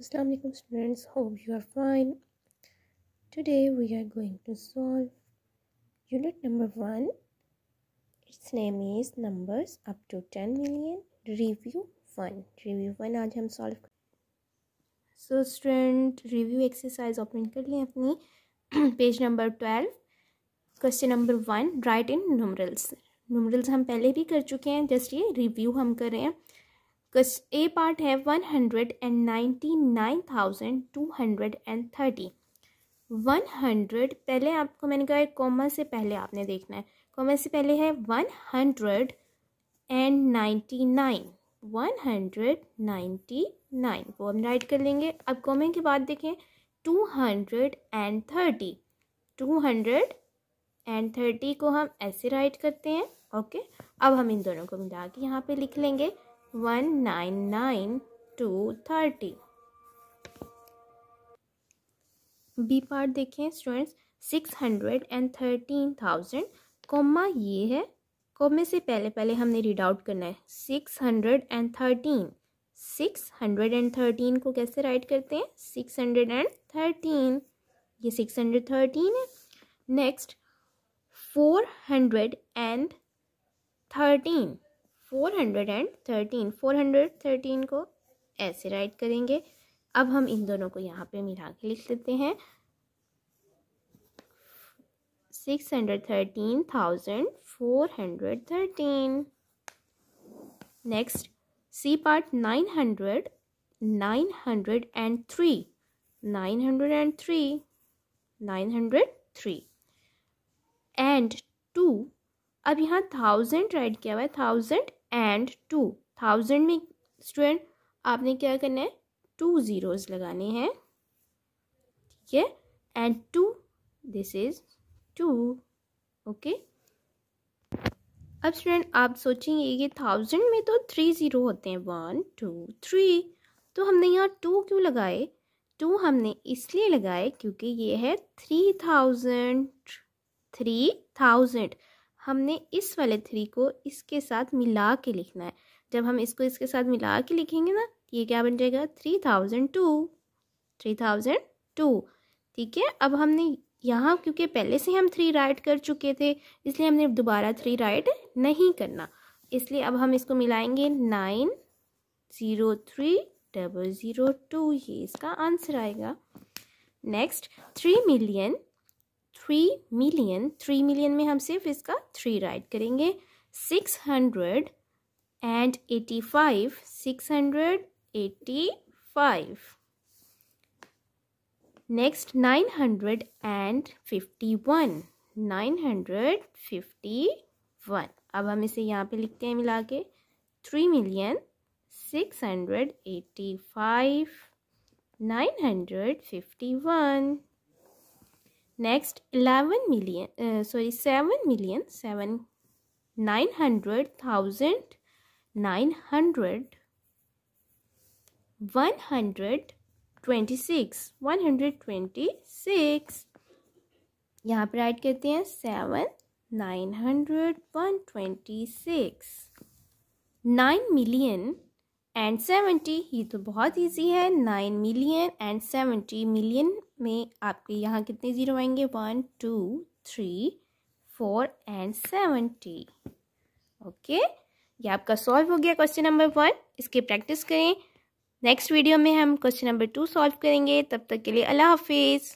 Assalamu alaikum students hope you are fine today we are going to solve unit number 1 its name is numbers up to 10 million review 1 review 1 आज हम solve so student review exercise open कर लें अपनी page number 12 question number 1 write in numerals numerals हम पहले भी कर चुके हैं just ये review हम कर रहे हैं ए पार्ट है one hundred and ninety nine thousand two hundred and thirty one hundred पहले आपको मैंने कहा कॉमा से पहले आपने देखना है। कॉमा से पहले है one hundred and ninety nine one hundred ninety nine वो हम राइट कर लेंगे। अब कॉमे के बाद देखें। Two hundred and thirty two hundred and thirty को हम ऐसे राइट करते हैं। ओके अब हम इन दोनों को मिला के यहाँ पे लिख लेंगे। One nine nine two thirty B part देखें students six hundred and thirteen thousand comma ये है, कोमे से पहले पहले हमने रीड आउट करना है। Six hundred and thirteen six hundred and thirteen को कैसे राइट करते हैं? सिक्स हंड्रेड एंड थर्टीन ये सिक्स हंड्रेड थर्टीन है। Next four hundred and thirteen four hundred and thirteen, four hundred thirteen को ऐसे राइट करेंगे। अब हम इन दोनों को यहाँ पे मिला के लिख लेते हैं। Six hundred thirteen, thousand four hundred thirteen. Next C part nine hundred nine hundred and three nine hundred and three nine hundred three and two अब यहाँ थाउज़ेंड राइट किया हुआ है थाउज़ेंड एंड टू थाउज़ेंड में student आपने क्या करना है? टू ज़ीरोज़ लगाने हैं। ठीक है? And two this is two okay अब स्टूडेंट आप सोचेंगे ये थाउज़ेंड में तो थ्री ज़ीरो होते हैं। वन टू थ्री तो हमने यहाँ टू क्यों लगाए? टू हमने इसलिए लगाए क्योंकि ये है थ्री थाउज़ेंड थ्री थाउज़ेंड हमने इस वाले थ्री को इसके साथ मिला के लिखना है। जब हम इसको इसके साथ मिला के लिखेंगे ना ये क्या बन जाएगा? Three thousand two three thousand two ठीक है? अब हमने यहाँ, क्योंकि पहले से हम थ्री राइट कर चुके थे, इसलिए हमने दोबारा थ्री राइट नहीं करना। इसलिए अब हम इसको मिलाएँगे nine zero three double zero two ये इसका आंसर आएगा। Next three million three million three million में हम सिर्फ़ इसका थ्री राइट करेंगे। Six hundred and eighty five six hundred eighty five next nine hundred and fifty one nine hundred fifty one अब हम इसे यहाँ पे लिखते हैं मिला के। Three million six hundred eighty five nine hundred fifty one next 11 million uh, sorry 7 million 7 900 thousand 900 126 126 यहाँ पर ऐड करते हैं seven nine hundred one twenty six nine million and seventy ये तो बहुत इजी है। Nine million and seventy million में आपके यहाँ कितने ज़ीरो आएँगे? One two three four and seventy okay ये आपका सॉल्व हो गया क्वेश्चन नंबर वन इसकी प्रैक्टिस करें। नेक्स्ट वीडियो में हम क्वेश्चन नंबर टू सॉल्व करेंगे। तब तक के लिए अल्लाह हाफिज़।